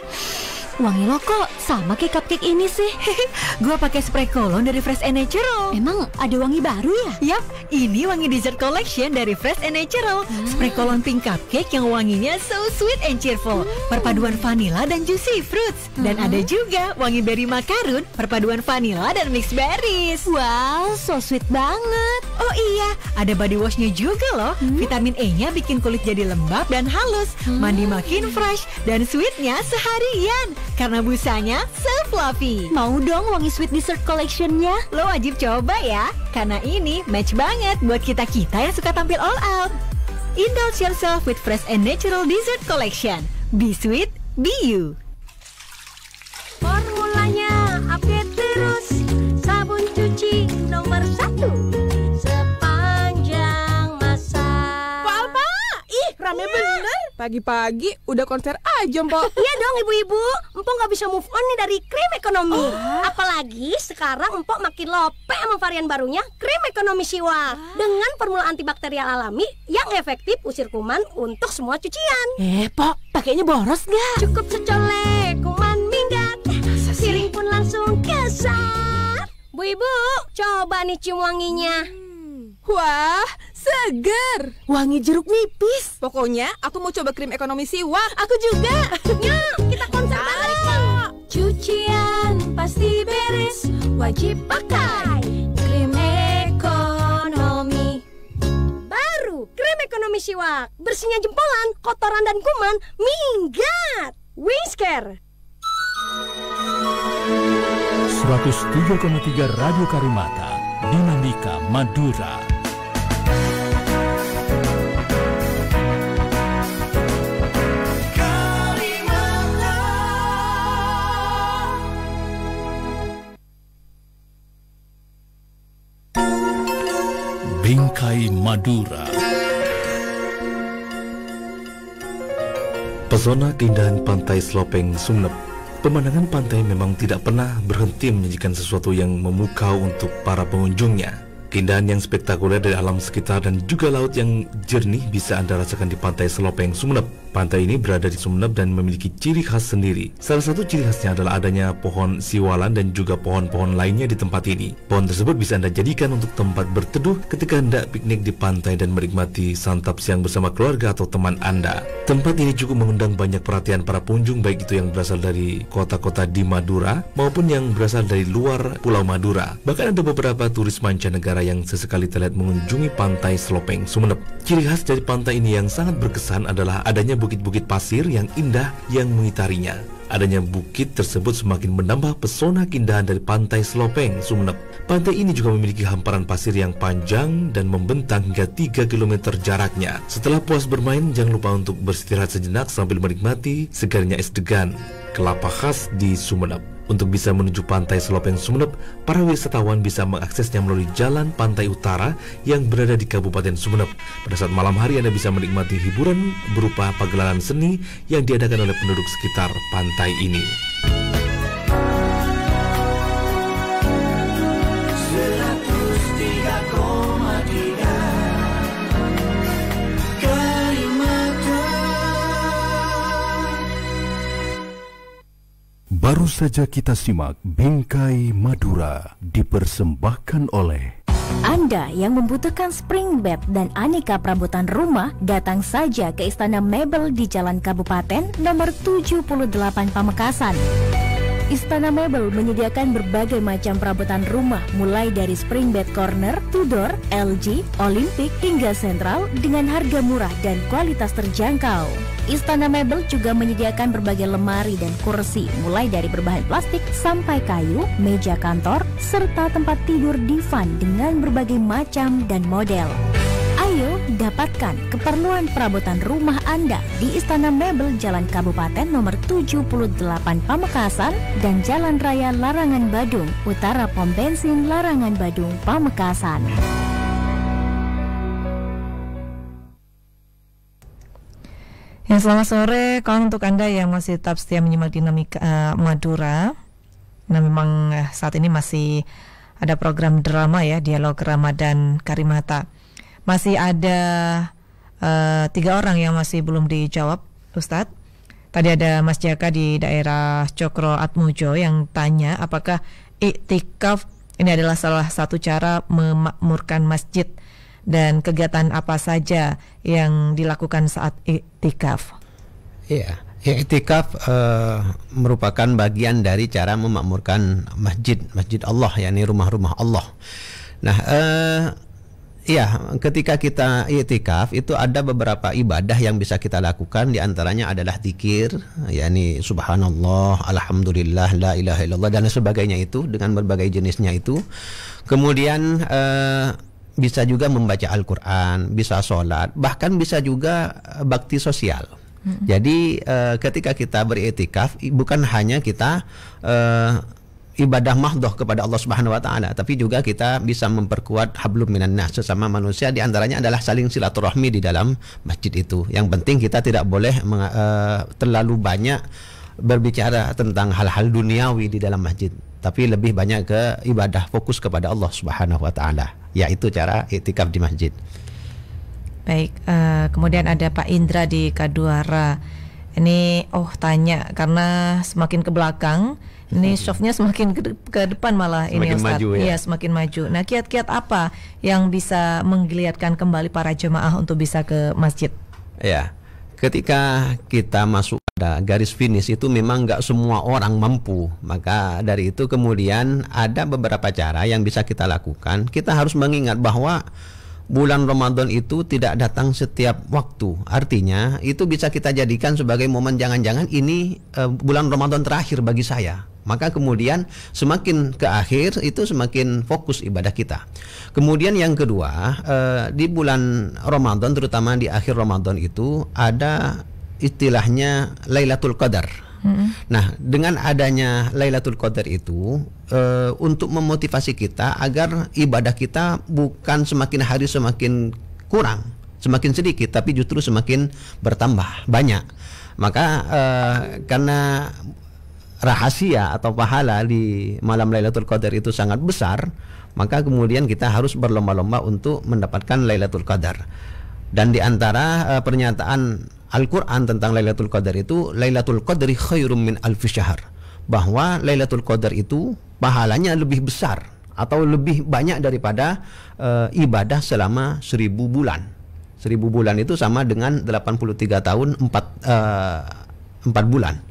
wangi lo kok sama kayak cupcake ini sih? Gua pakai spray cologne dari Fresh and Natural. Emang ada wangi baru ya? Yap, ini wangi dessert collection dari Fresh and Natural. Spray cologne pink cupcake yang wanginya so sweet and cheerful. Perpaduan vanilla dan juicy fruits. Dan ada juga wangi berry macaron, perpaduan vanilla dan mixed berries. Wow, so sweet banget. Oh iya, ada body washnya juga loh. Vitamin E-nya bikin kulit jadi lembab dan halus. Mandi makin fresh dan sweetnya seharian. Karena busanya so fluffy. Mau dong wangi sweet dessert collectionnya? Lo wajib coba ya. Karena ini match banget buat kita-kita yang suka tampil all out. Indulge yourself with fresh and natural dessert collection. Be sweet, be you. Pagi-pagi udah konser aja, Mpok. Iya dong ibu-ibu, Empok nggak bisa move on nih dari krim ekonomi. Apalagi sekarang Empok makin lope sama varian barunya krim ekonomi siwa dengan formula antibakterial alami yang efektif usir kuman untuk semua cucian. Eh, Pok, pakainya boros nggak? Cukup secolek kuman minggat, piring pun langsung kesat. Bu ibu, coba nih cium wanginya. Wah, seger. Wangi jeruk nipis. Pokoknya aku mau coba krim ekonomi siwa. Aku juga. Yuk, kita konser bareng. Cucian pasti beres, wajib pakai krim ekonomi. Baru krim ekonomi siwak, bersihnya jempolan, kotoran dan kuman minggat. Wingsker. 103,3 Radio Karimata, Dinamika Madura. Bingkai Madura. Pesona keindahan pantai Slopeng Sumeneb Pemandangan pantai memang tidak pernah berhenti menyajikan sesuatu yang memukau untuk para pengunjungnya. Keindahan yang spektakuler dari alam sekitar dan juga laut yang jernih bisa Anda rasakan di pantai Selopeng, Sumeneb. Pantai ini berada di Sumeneb dan memiliki ciri khas sendiri. Salah satu ciri khasnya adalah adanya pohon siwalan dan juga pohon-pohon lainnya di tempat ini. Pohon tersebut bisa Anda jadikan untuk tempat berteduh ketika hendak piknik di pantai dan menikmati santap siang bersama keluarga atau teman Anda. Tempat ini cukup mengundang banyak perhatian para pengunjung baik itu yang berasal dari kota-kota di Madura maupun yang berasal dari luar Pulau Madura. Bahkan ada beberapa turis mancanegara yang sesekali terlihat mengunjungi pantai Selopeng, Sumeneb. Ciri khas dari pantai ini yang sangat berkesan adalah adanya bukit-bukit pasir yang indah yang mengitarinya. Adanya bukit tersebut semakin menambah pesona keindahan dari pantai Selopeng, Sumeneb. Pantai ini juga memiliki hamparan pasir yang panjang dan membentang hingga 3 km jaraknya. Setelah puas bermain, jangan lupa untuk beristirahat sejenak sambil menikmati segarnya es degan, kelapa khas di Sumeneb. Untuk bisa menuju pantai Selopeng Sumeneb, para wisatawan bisa mengaksesnya melalui jalan pantai utara yang berada di Kabupaten Sumeneb. Pada saat malam hari Anda bisa menikmati hiburan berupa pagelaran seni yang diadakan oleh penduduk sekitar pantai ini. Baru saja kita simak Bingkai Madura dipersembahkan oleh Anda yang membutuhkan spring bed dan aneka perabotan rumah, datang saja ke Istana Mebel di Jalan Kabupaten nomor 78 Pamekasan. Istana Mebel menyediakan berbagai macam perabotan rumah mulai dari spring bed corner, Tudor, LG, Olympic hingga sentral dengan harga murah dan kualitas terjangkau. Istana Mebel juga menyediakan berbagai lemari dan kursi mulai dari berbahan plastik sampai kayu, meja kantor, serta tempat tidur divan dengan berbagai macam dan model. Dapatkan keperluan perabotan rumah Anda di Istana Mebel Jalan Kabupaten nomor 78 Pamekasan dan Jalan Raya Larangan Badung, Utara Pom Bensin Larangan Badung, Pamekasan. Ya, selamat sore kawan untuk Anda yang masih tetap setia menyimak dinamika uh, Madura. Nah, memang uh, saat ini masih ada program drama ya, dialog Ramadan Karimata. Masih ada uh, tiga orang yang masih belum dijawab, Ustadz. Tadi ada Mas Jaka di daerah Cokro Atmojo yang tanya apakah iktikaf ini adalah salah satu cara memakmurkan masjid dan kegiatan apa saja yang dilakukan saat iktikaf. Iya, iktikaf uh, merupakan bagian dari cara memakmurkan masjid, masjid Allah, yakni rumah-rumah Allah. Nah, uh, Iya, ketika kita itikaf itu ada beberapa ibadah yang bisa kita lakukan di antaranya adalah zikir, yakni subhanallah, alhamdulillah, la ilaha illallah dan sebagainya itu dengan berbagai jenisnya itu. Kemudian eh, bisa juga membaca Al-Qur'an, bisa sholat, bahkan bisa juga bakti sosial. Jadi eh, ketika kita beritikaf bukan hanya kita eh, ibadah mahdoh kepada Allah Subhanahu wa taala, tapi juga kita bisa memperkuat hablum minan nas sesama manusia di antaranya adalah saling silaturahmi di dalam masjid itu. Yang penting kita tidak boleh eh, terlalu banyak berbicara tentang hal-hal duniawi di dalam masjid, tapi lebih banyak ke ibadah fokus kepada Allah Subhanahu wa taala, yaitu cara iktikaf di masjid. Baik, eh, kemudian ada Pak Indra di Kaduara. Ini oh tanya karena semakin ke belakang, ini softnya semakin ke, ke depan malah ini Semakin Ustadz. maju ya? Iya, semakin maju. Nah, kiat-kiat apa yang bisa menggeliatkan kembali para jemaah untuk bisa ke masjid? Ya, ketika kita masuk pada garis finish itu memang nggak semua orang mampu. Maka dari itu kemudian ada beberapa cara yang bisa kita lakukan. Kita harus mengingat bahwa bulan Ramadan itu tidak datang setiap waktu. Artinya itu bisa kita jadikan sebagai momen jangan-jangan ini eh, bulan Ramadan terakhir bagi saya. Maka kemudian semakin ke akhir itu semakin fokus ibadah kita. Kemudian yang kedua eh, di bulan Ramadan terutama di akhir Ramadan itu ada istilahnya Lailatul Qadar. Nah, dengan adanya Lailatul Qadar itu eh, untuk memotivasi kita agar ibadah kita bukan semakin hari semakin kurang, semakin sedikit, tapi justru semakin bertambah banyak. Maka eh, karena rahasia atau pahala di malam Lailatul Qadar itu sangat besar, maka kemudian kita harus berlomba-lomba untuk mendapatkan Lailatul Qadar. Dan di antara eh, pernyataan Al-Qur'an tentang Lailatul Qadar itu Lailatul Qadri khairum min alfi syahr. Bahwa Lailatul Qadar itu pahalanya lebih besar atau lebih banyak daripada eh, ibadah selama seribu bulan. Seribu bulan itu sama dengan 83 tahun 4 eh, empat bulan.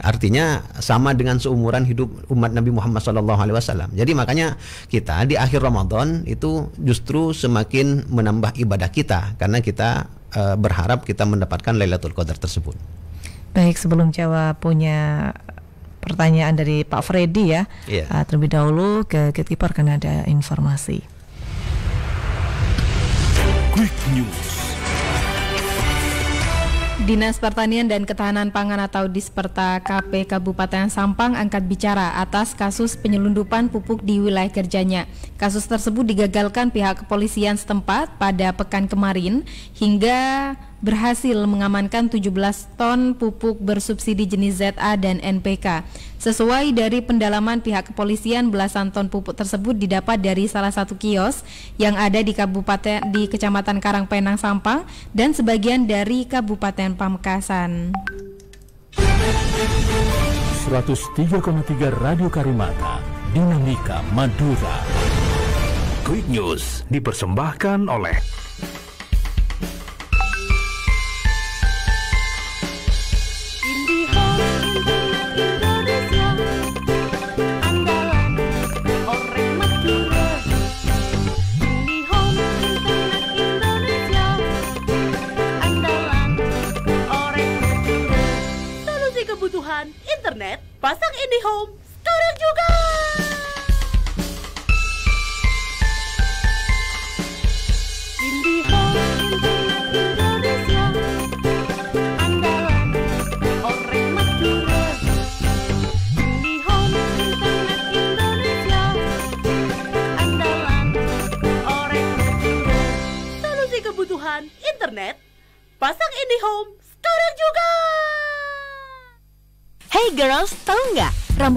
Artinya sama dengan seumuran hidup umat Nabi Muhammad SAW. Jadi makanya kita di akhir Ramadan itu justru semakin menambah ibadah kita karena kita eh, berharap kita mendapatkan Lailatul Qadar tersebut. Baik, sebelum jawab punya pertanyaan dari Pak Freddy ya. Iya. Uh, terlebih dahulu ke Gatekeeper karena ada informasi. Quick News. Dinas Pertanian dan Ketahanan Pangan atau Disperta KP Kabupaten Sampang angkat bicara atas kasus penyelundupan pupuk di wilayah kerjanya. Kasus tersebut digagalkan pihak kepolisian setempat pada pekan kemarin hingga berhasil mengamankan 17 ton pupuk bersubsidi jenis ZA dan NPK. Sesuai dari pendalaman pihak kepolisian, belasan ton pupuk tersebut didapat dari salah satu kios yang ada di Kabupaten di Kecamatan Karangpenang Sampang dan sebagian dari Kabupaten Pamekasan. 103,3 Radio Karimata, Dinamika Madura. Quick News dipersembahkan oleh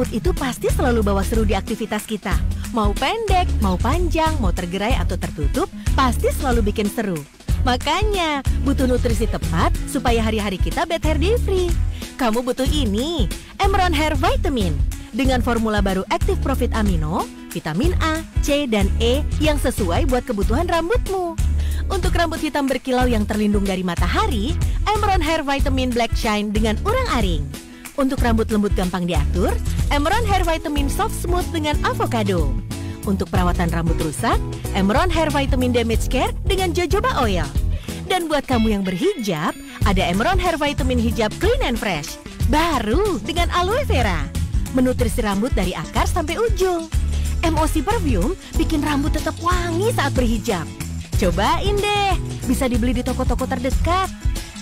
Rambut itu pasti selalu bawa seru di aktivitas kita. Mau pendek, mau panjang, mau tergerai atau tertutup, pasti selalu bikin seru. Makanya, butuh nutrisi tepat supaya hari-hari kita bad hair day free. Kamu butuh ini, Emron Hair Vitamin. Dengan formula baru Active Profit Amino, vitamin A, C, dan E yang sesuai buat kebutuhan rambutmu. Untuk rambut hitam berkilau yang terlindung dari matahari, Emron Hair Vitamin Black Shine dengan urang-aring. Untuk rambut lembut gampang diatur, Emron Hair Vitamin Soft Smooth dengan avocado. Untuk perawatan rambut rusak, Emron Hair Vitamin Damage Care dengan jojoba oil. Dan buat kamu yang berhijab, ada Emron Hair Vitamin Hijab Clean and Fresh. Baru dengan aloe vera. Menutrisi rambut dari akar sampai ujung. MOC Perfume bikin rambut tetap wangi saat berhijab. Cobain deh, bisa dibeli di toko-toko terdekat.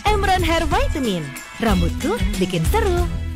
Emron Hair Vitamin, rambutku bikin seru.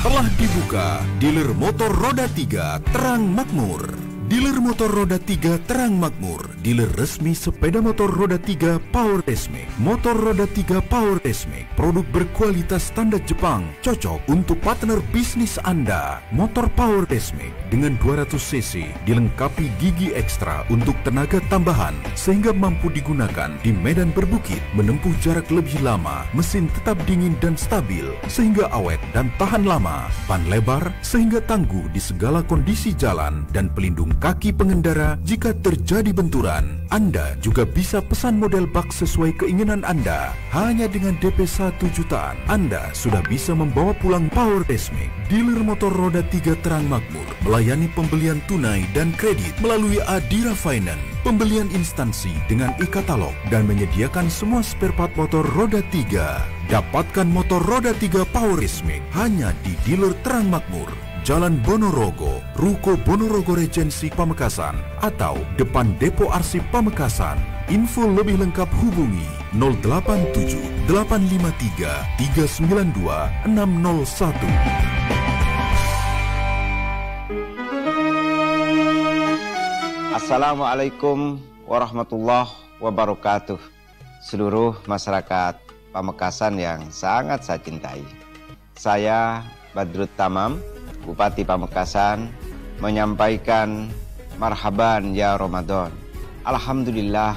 Telah dibuka dealer motor roda 3 Terang Makmur. Dealer motor roda 3 Terang Makmur, dealer resmi sepeda motor roda 3 Power Desmic. Motor roda 3 Power Desmic, produk berkualitas standar Jepang, cocok untuk partner bisnis Anda. Motor Power Desmic dengan 200 cc dilengkapi gigi ekstra untuk tenaga tambahan sehingga mampu digunakan di medan berbukit, menempuh jarak lebih lama, mesin tetap dingin dan stabil sehingga awet dan tahan lama, ban lebar sehingga tangguh di segala kondisi jalan dan pelindung kaki pengendara jika terjadi benturan. Anda juga bisa pesan model bak sesuai keinginan Anda. Hanya dengan DP 1 jutaan, Anda sudah bisa membawa pulang Power Desmic. Dealer motor roda 3 Terang Makmur melayani pembelian tunai dan kredit melalui Adira Finance pembelian instansi dengan e-katalog dan menyediakan semua spare part motor roda 3. Dapatkan motor roda 3 Power Ismic hanya di dealer Terang Makmur, Jalan Bonorogo, Ruko Bonorogo Regensi Pamekasan atau depan Depo Arsip Pamekasan. Info lebih lengkap hubungi 087 853 392 601. Assalamualaikum warahmatullahi wabarakatuh. Seluruh masyarakat Pamekasan yang sangat saya cintai. Saya Badrut Tamam Bupati Pamekasan menyampaikan marhaban ya Ramadan. Alhamdulillah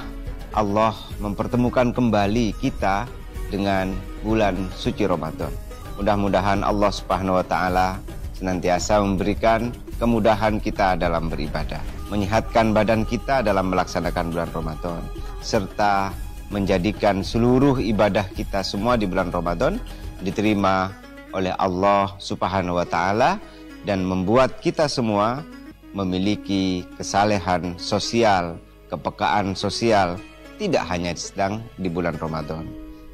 Allah mempertemukan kembali kita dengan bulan suci Ramadan. Mudah-mudahan Allah Subhanahu wa taala senantiasa memberikan kemudahan kita dalam beribadah, menyehatkan badan kita dalam melaksanakan bulan Ramadan serta menjadikan seluruh ibadah kita semua di bulan Ramadan diterima oleh Allah Subhanahu wa taala dan membuat kita semua memiliki kesalehan sosial, kepekaan sosial tidak hanya sedang di bulan Ramadan.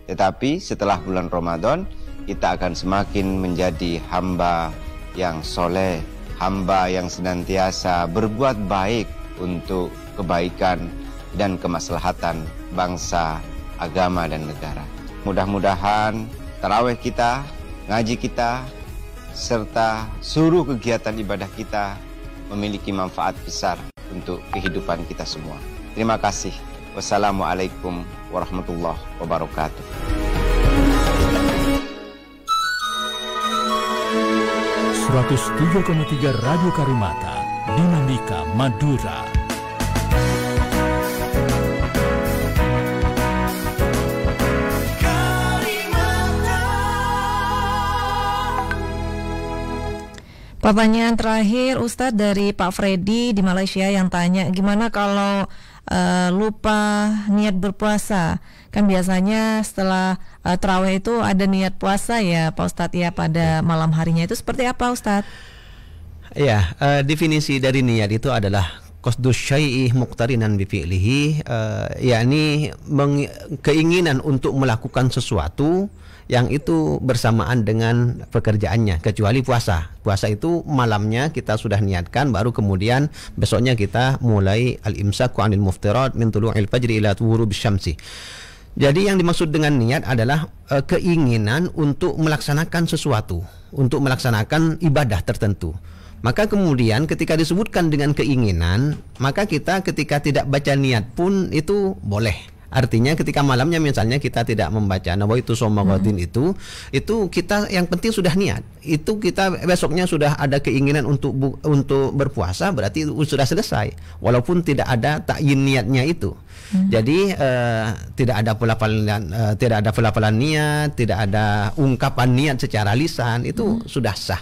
Tetapi setelah bulan Ramadan kita akan semakin menjadi hamba yang soleh, hamba yang senantiasa berbuat baik untuk kebaikan dan kemaslahatan bangsa, agama dan negara. Mudah-mudahan taraweh kita, ngaji kita, serta seluruh kegiatan ibadah kita memiliki manfaat besar untuk kehidupan kita semua. Terima kasih. Wassalamualaikum warahmatullahi wabarakatuh. tiga Radio Karimata, Dinamika Madura. Pertanyaan terakhir Ustadz dari Pak Freddy di Malaysia yang tanya gimana kalau uh, lupa niat berpuasa? Kan biasanya setelah uh, terawih itu ada niat puasa ya Pak Ustadz ya pada malam harinya. Itu seperti apa Ustadz? Ya uh, definisi dari niat itu adalah qasdus syai'i muqtarinan bi fi'lihi uh, yakni keinginan untuk melakukan sesuatu yang itu bersamaan dengan pekerjaannya kecuali puasa. Puasa itu malamnya kita sudah niatkan baru kemudian besoknya kita mulai al-imsaku 'anil muftirat min tulu'il fajri ila ghurubis syamsi. Jadi yang dimaksud dengan niat adalah e, keinginan untuk melaksanakan sesuatu, untuk melaksanakan ibadah tertentu. Maka kemudian ketika disebutkan dengan keinginan, maka kita ketika tidak baca niat pun itu boleh Artinya ketika malamnya misalnya kita tidak membaca nawaitu somagodin hmm. itu, itu kita yang penting sudah niat. Itu kita besoknya sudah ada keinginan untuk bu, untuk berpuasa berarti sudah selesai. Walaupun tidak ada takyin niatnya itu. Hmm. Jadi uh, tidak ada pelafalan uh, tidak ada pelafalan niat, tidak ada ungkapan niat secara lisan itu hmm. sudah sah.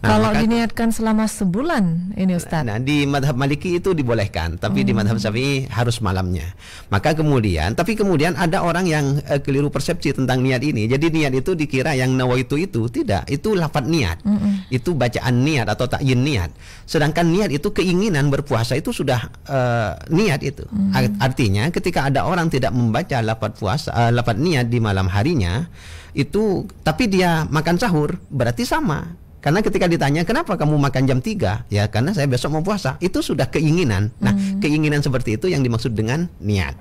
Nah, Kalau maka, diniatkan selama sebulan ini Ustaz. Nah, di madhab Maliki itu dibolehkan, tapi hmm. di madhab Syafi'i harus malamnya. Maka kemudian, tapi kemudian ada orang yang uh, keliru persepsi tentang niat ini. Jadi niat itu dikira yang nawaitu itu tidak, itu lafat niat. Hmm. Itu bacaan niat atau takyin niat. Sedangkan niat itu keinginan berpuasa itu sudah uh, niat itu. Hmm. Artinya ketika ada orang tidak membaca lafat puasa uh, lafat niat di malam harinya itu tapi dia makan sahur berarti sama karena ketika ditanya kenapa kamu makan jam 3? Ya karena saya besok mau puasa. Itu sudah keinginan. Nah, hmm. keinginan seperti itu yang dimaksud dengan niat.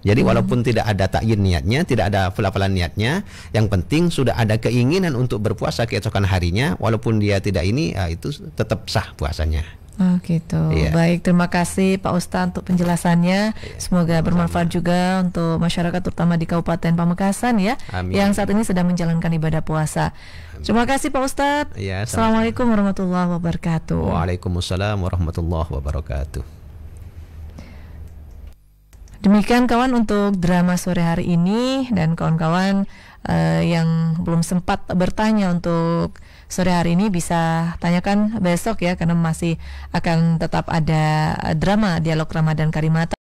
Jadi walaupun tidak ada takyin niatnya, tidak ada pelafalan niatnya, yang penting sudah ada keinginan untuk berpuasa keesokan harinya, walaupun dia tidak ini, ya, itu tetap sah puasanya. Oh gitu. Iya. Baik, terima kasih Pak Ustadz untuk penjelasannya. Semoga bermanfaat juga untuk masyarakat terutama di Kabupaten Pamekasan ya, Amin. yang saat ini sedang menjalankan ibadah puasa. Terima kasih Pak Ustadz. Iya, sama-sama. Assalamualaikum warahmatullahi wabarakatuh. Waalaikumsalam warahmatullahi wabarakatuh. Demikian kawan untuk drama sore hari ini dan kawan-kawan eh, yang belum sempat bertanya untuk sore hari ini bisa tanyakan besok ya karena masih akan tetap ada drama dialog Ramadan Karimata